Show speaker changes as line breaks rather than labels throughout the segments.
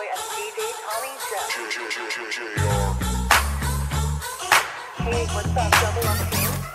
Boy and DJ Tommy J. J- J- J- J- JR. Hey, what's up, Double the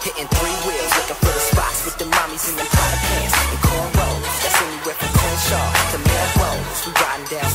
Hitting three wheels, looking for the spots with the mommies in the Prada pants. And cornrows, that's anywhere from Crenshaw to Melrose. We riding down